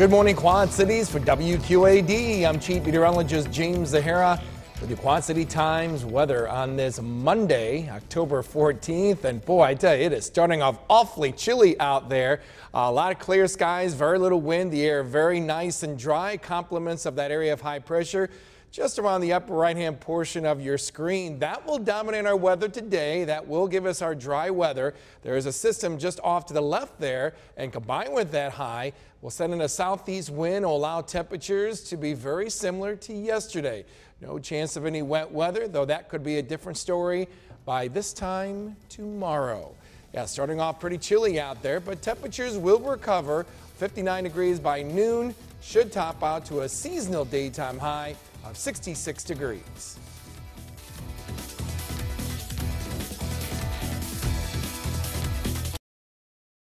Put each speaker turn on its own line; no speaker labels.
Good morning, Quad Cities for WQAD. I'm Chief Meteorologist James Zahara with the Quad City Times weather on this Monday, October 14th. And boy, I tell you, it is starting off awfully chilly out there. A lot of clear skies, very little wind, the air very nice and dry, compliments of that area of high pressure just around the upper right hand portion of your screen. That will dominate our weather today. That will give us our dry weather. There is a system just off to the left there and combined with that high will send in a southeast wind will allow temperatures to be very similar to yesterday. No chance of any wet weather, though that could be a different story by this time tomorrow. Yeah, starting off pretty chilly out there, but temperatures will recover. 59 degrees by noon should top out to a seasonal daytime high of 66 degrees.